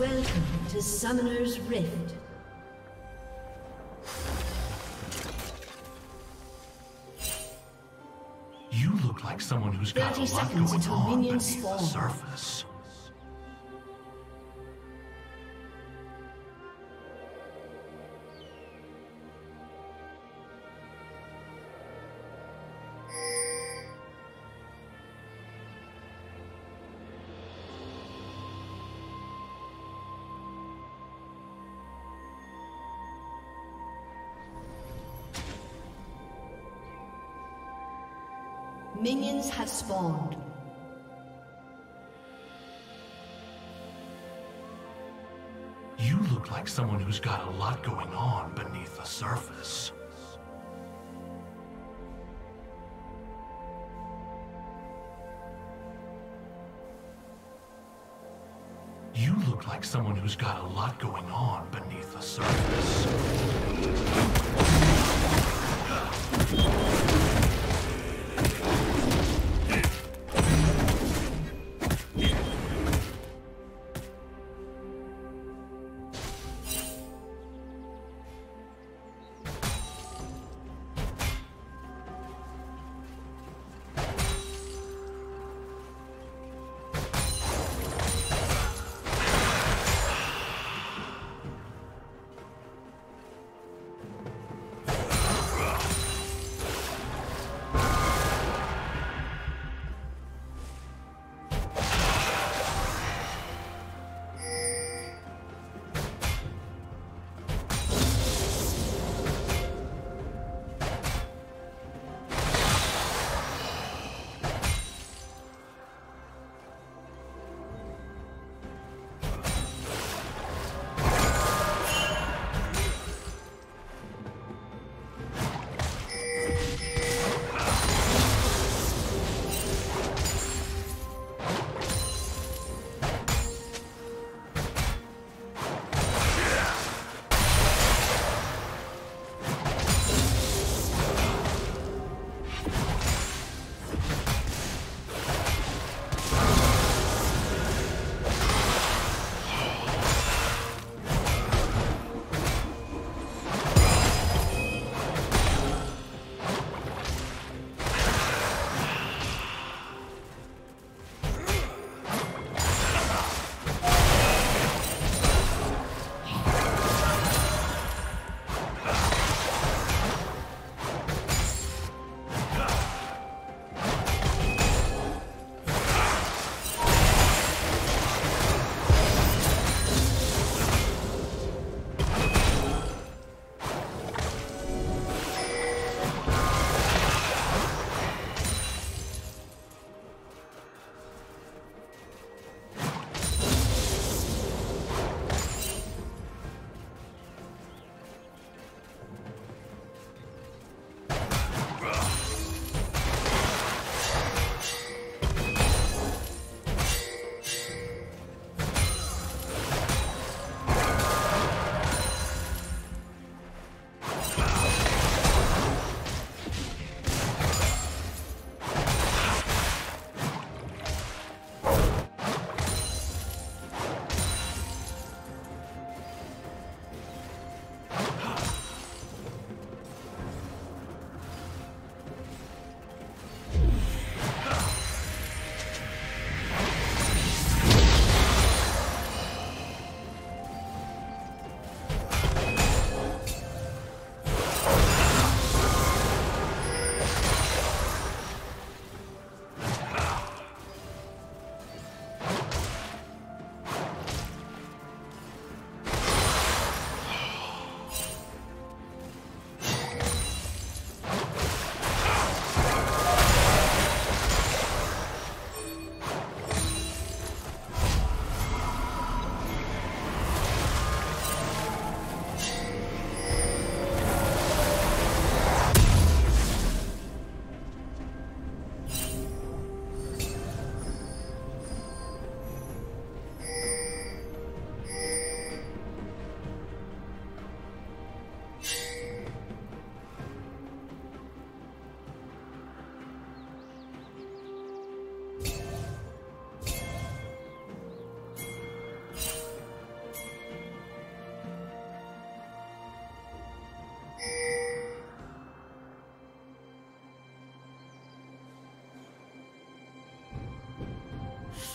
Welcome to Summoner's Rift. You look like someone who's got a 30 lot seconds going on minions beneath the spawn. surface. Spawned. You look like someone who's got a lot going on beneath the surface. You look like someone who's got a lot going on beneath the surface.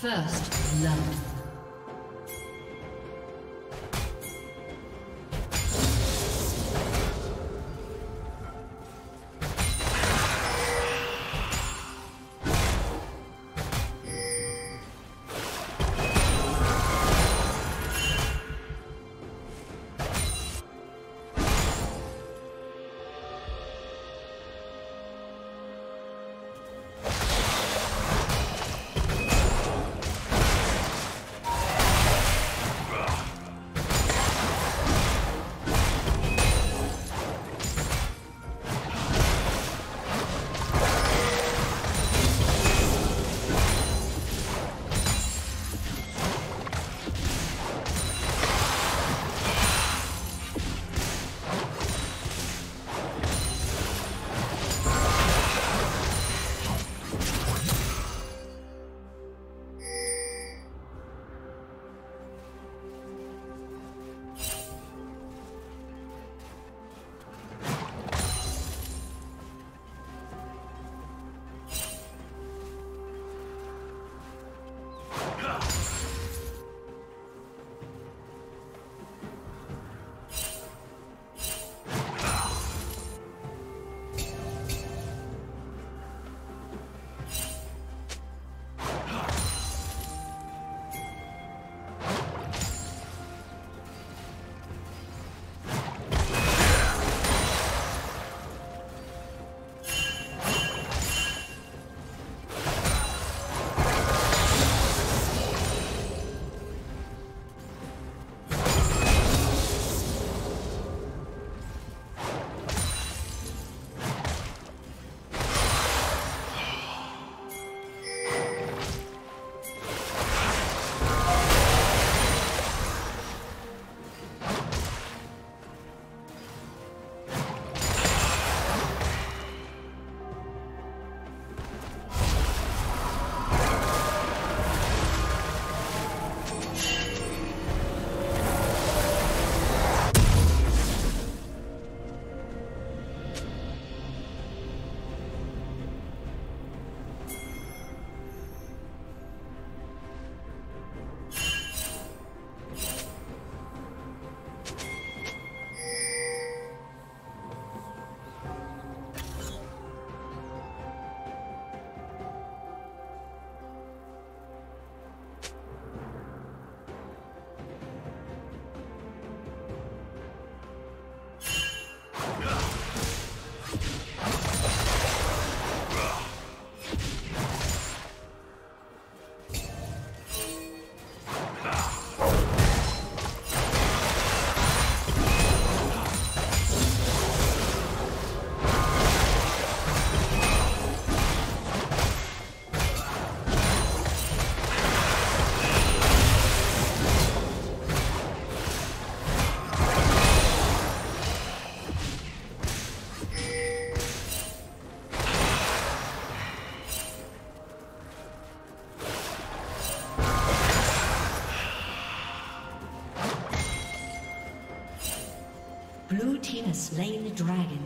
First love. Slain the dragon.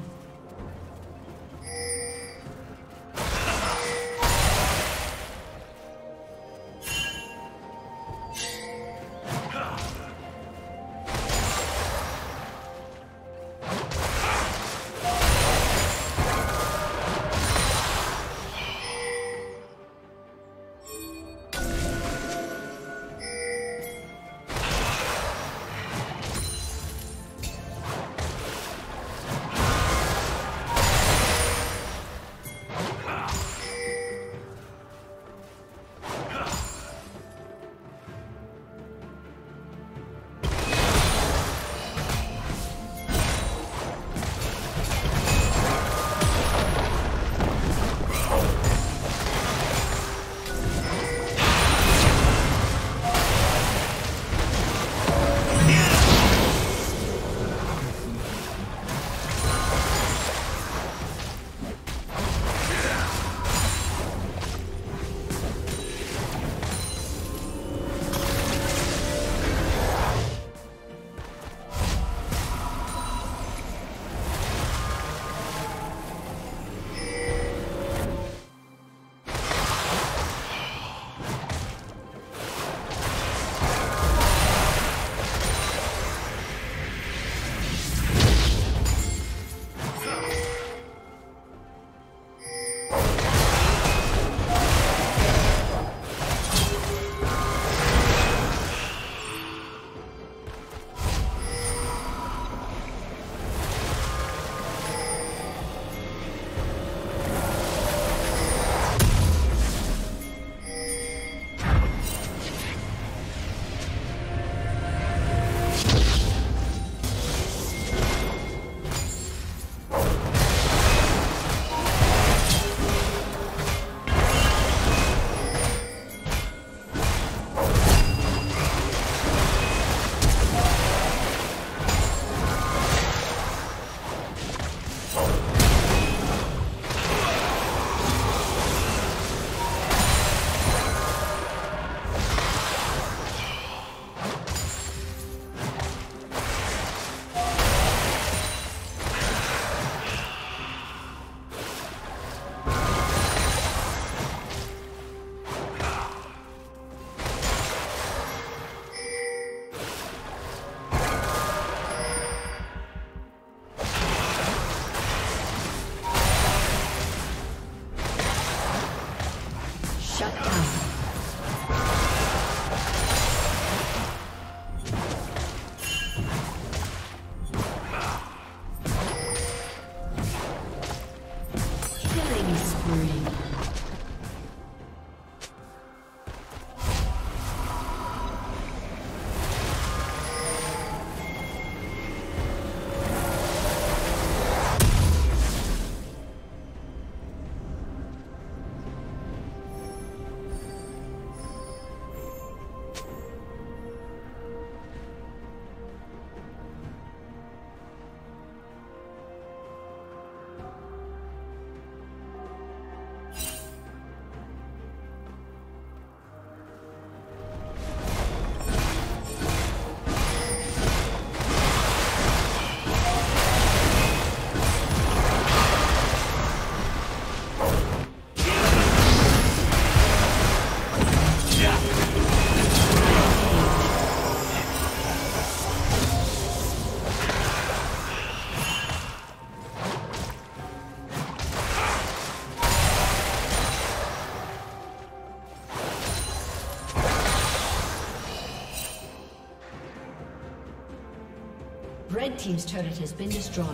Team's turret has been destroyed.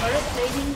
Turret plating